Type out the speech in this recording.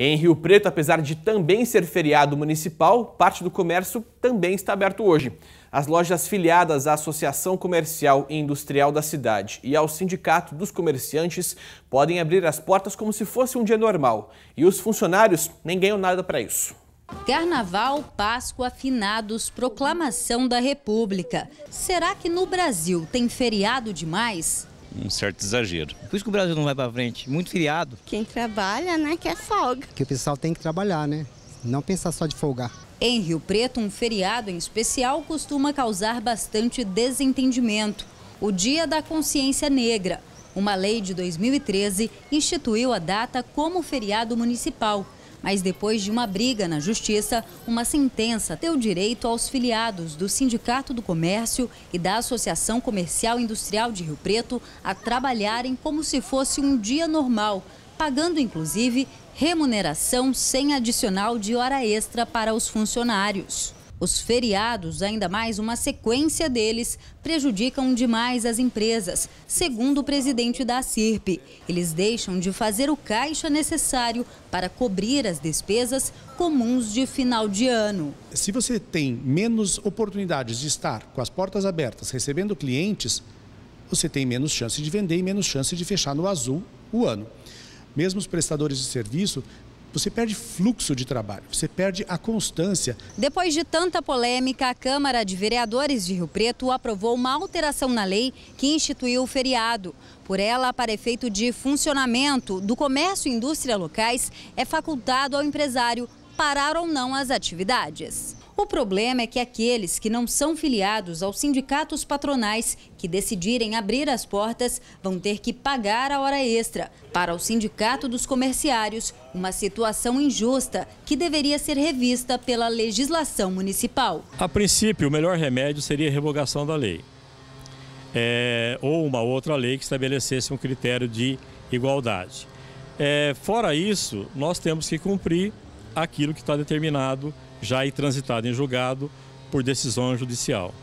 Em Rio Preto, apesar de também ser feriado municipal, parte do comércio também está aberto hoje. As lojas filiadas à Associação Comercial e Industrial da cidade e ao Sindicato dos Comerciantes podem abrir as portas como se fosse um dia normal. E os funcionários nem ganham nada para isso. Carnaval, Páscoa, Finados, Proclamação da República. Será que no Brasil tem feriado demais? Um certo exagero. Por isso que o Brasil não vai para frente, muito feriado. Quem trabalha, né, quer folga. Que o pessoal tem que trabalhar, né? Não pensar só de folgar. Em Rio Preto, um feriado em especial costuma causar bastante desentendimento. O Dia da Consciência Negra. Uma lei de 2013 instituiu a data como feriado municipal. Mas depois de uma briga na justiça, uma sentença deu direito aos filiados do Sindicato do Comércio e da Associação Comercial Industrial de Rio Preto a trabalharem como se fosse um dia normal, pagando inclusive remuneração sem adicional de hora extra para os funcionários. Os feriados, ainda mais uma sequência deles, prejudicam demais as empresas, segundo o presidente da CIRP. Eles deixam de fazer o caixa necessário para cobrir as despesas comuns de final de ano. Se você tem menos oportunidades de estar com as portas abertas, recebendo clientes, você tem menos chance de vender e menos chance de fechar no azul o ano mesmo os prestadores de serviço, você perde fluxo de trabalho, você perde a constância. Depois de tanta polêmica, a Câmara de Vereadores de Rio Preto aprovou uma alteração na lei que instituiu o feriado. Por ela, para efeito de funcionamento do comércio e indústria locais, é facultado ao empresário parar ou não as atividades. O problema é que aqueles que não são filiados aos sindicatos patronais que decidirem abrir as portas vão ter que pagar a hora extra. Para o Sindicato dos Comerciários, uma situação injusta que deveria ser revista pela legislação municipal. A princípio, o melhor remédio seria a revogação da lei. É, ou uma outra lei que estabelecesse um critério de igualdade. É, fora isso, nós temos que cumprir aquilo que está determinado já e transitado em julgado por decisão judicial.